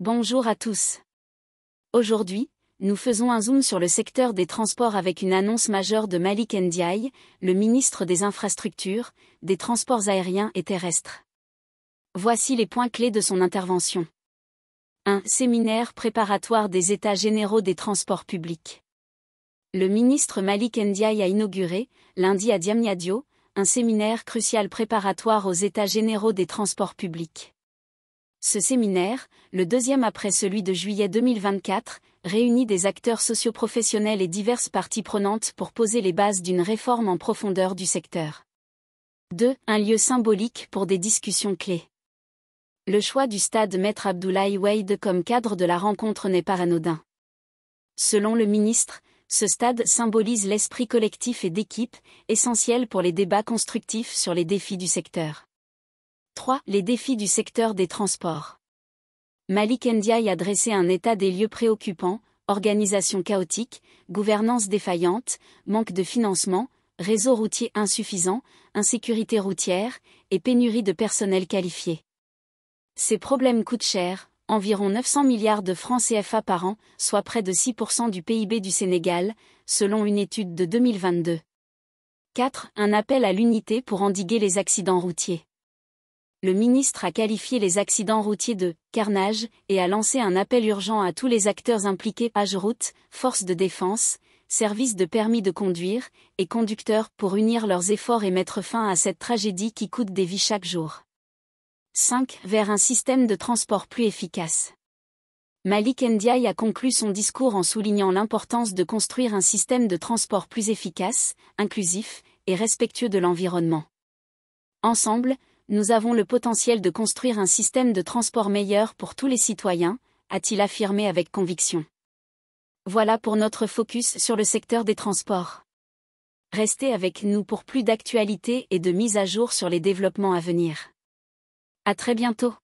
Bonjour à tous. Aujourd'hui, nous faisons un zoom sur le secteur des transports avec une annonce majeure de Malik Ndiaye, le ministre des Infrastructures, des Transports aériens et terrestres. Voici les points clés de son intervention. 1. Séminaire préparatoire des États généraux des transports publics. Le ministre Malik Ndiaye a inauguré, lundi à Diamniadio, un séminaire crucial préparatoire aux États généraux des transports publics. Ce séminaire, le deuxième après celui de juillet 2024, réunit des acteurs socioprofessionnels et diverses parties prenantes pour poser les bases d'une réforme en profondeur du secteur. 2. Un lieu symbolique pour des discussions clés. Le choix du stade Maître Abdoulaye Wade comme cadre de la rencontre n'est pas anodin. Selon le ministre, ce stade symbolise l'esprit collectif et d'équipe, essentiel pour les débats constructifs sur les défis du secteur. 3. Les défis du secteur des transports. Malik Ndiaye a dressé un état des lieux préoccupants, organisation chaotique, gouvernance défaillante, manque de financement, réseau routier insuffisant, insécurité routière, et pénurie de personnel qualifié. Ces problèmes coûtent cher, environ 900 milliards de francs CFA par an, soit près de 6% du PIB du Sénégal, selon une étude de 2022. 4. Un appel à l'unité pour endiguer les accidents routiers le ministre a qualifié les accidents routiers de carnage et a lancé un appel urgent à tous les acteurs impliqués route, forces de défense, services de permis de conduire et conducteurs pour unir leurs efforts et mettre fin à cette tragédie qui coûte des vies chaque jour. 5. Vers un système de transport plus efficace. Malik Ndiaye a conclu son discours en soulignant l'importance de construire un système de transport plus efficace, inclusif et respectueux de l'environnement. Ensemble, nous avons le potentiel de construire un système de transport meilleur pour tous les citoyens, a-t-il affirmé avec conviction. Voilà pour notre focus sur le secteur des transports. Restez avec nous pour plus d'actualités et de mise à jour sur les développements à venir. À très bientôt.